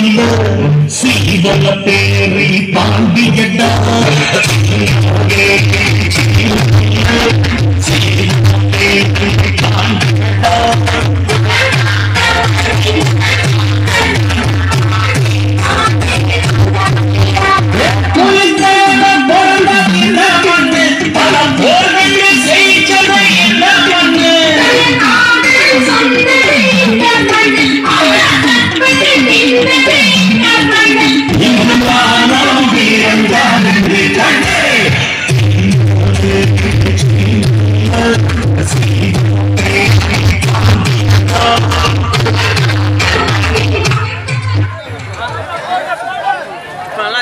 இல்ல சீவல பேரி பாண்டியடா From